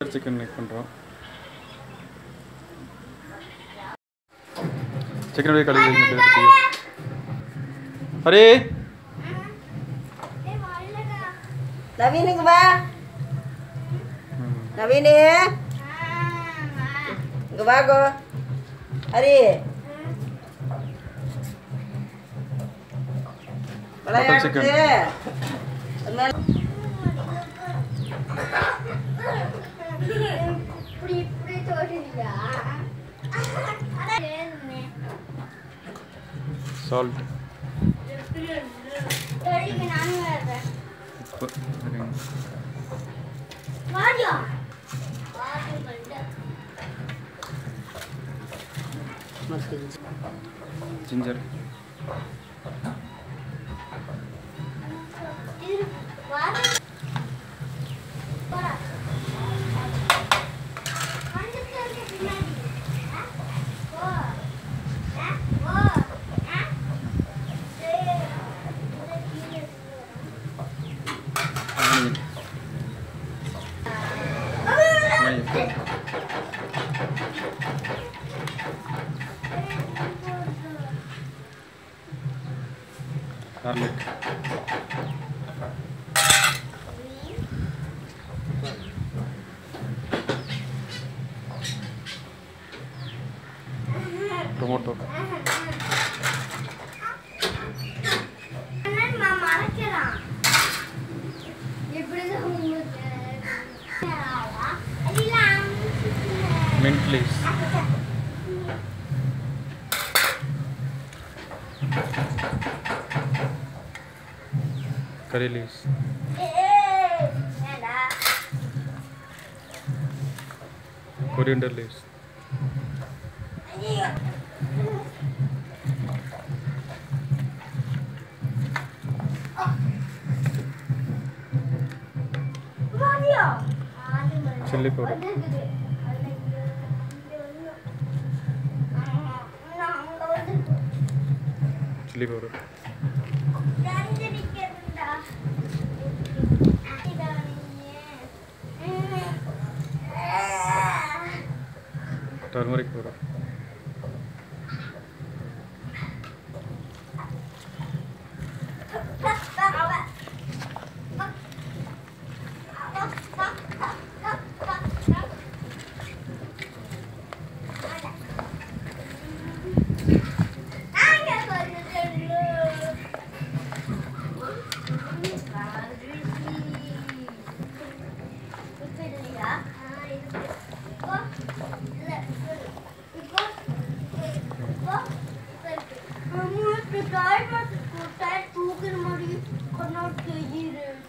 Chicken make பண்ணுறோம் சிக்கனுடைய கழுவி ஹரே! நவீனுக்கு வா நவீனு. இங்க வாகோ ஹரி. விளையாட்டு இப்படி இப்படி salt ginger promoter please curry leaves coriander leaves chilli powder മുസ്ലിം അവർ ടർമറിക് പൗഡർ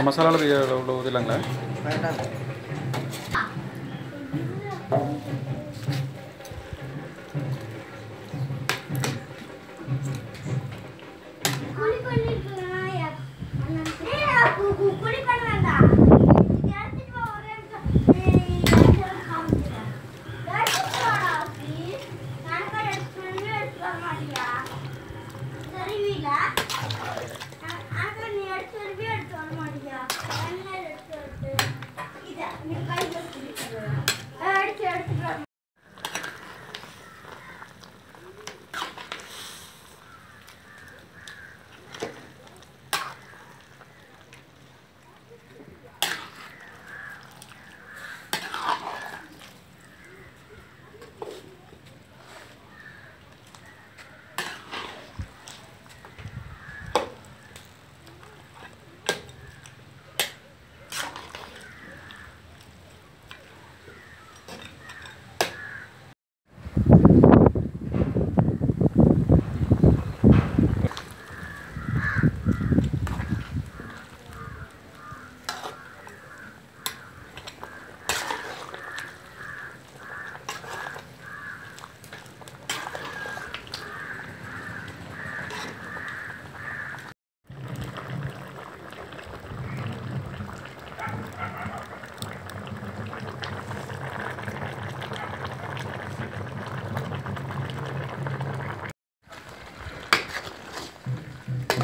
இந்த மசாலாவில் உள்ள ஊதிலாங்களா Thank you.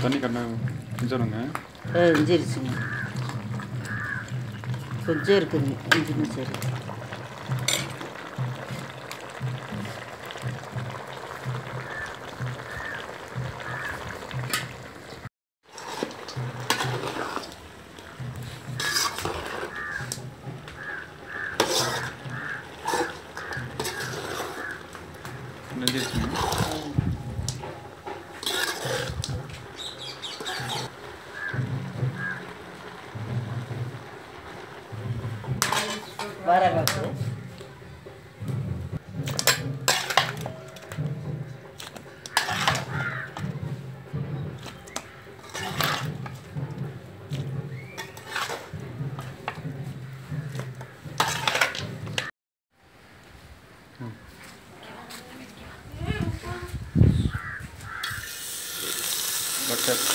தண்ணி கொஞ்சம்ங்க ஆ இஞ்சிருச்சுங்க கொஞ்சம் இருக்குங்க இஞ்சி சரி நெஞ்சிருச்சுங்க வர பாக்கு பட்டர்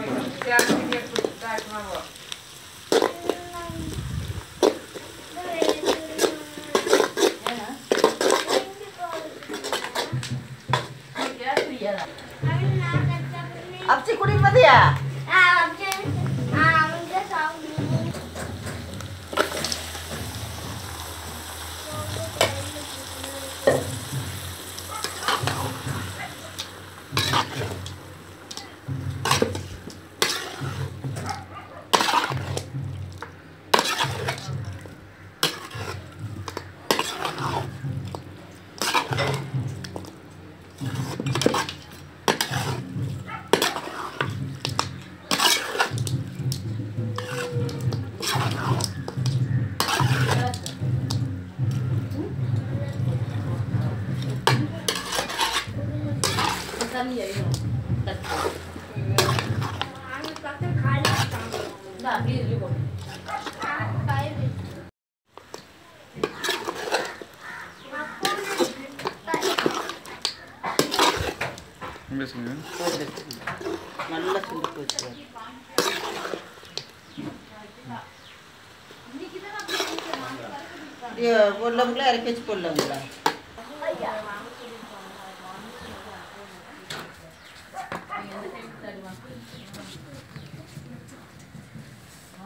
பேசுங்க நல்லா சுண்டி போச்சு. அப்படியே போடலாங்களா இறக்கி வச்சு போடலாங்களா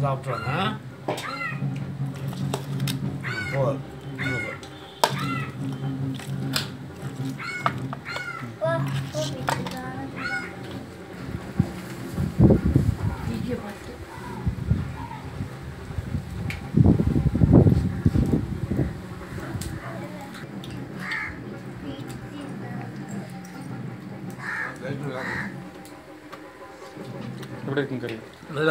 comes out from, huh? Pull it. Move it. ഇവിടെ കയറി നല്ല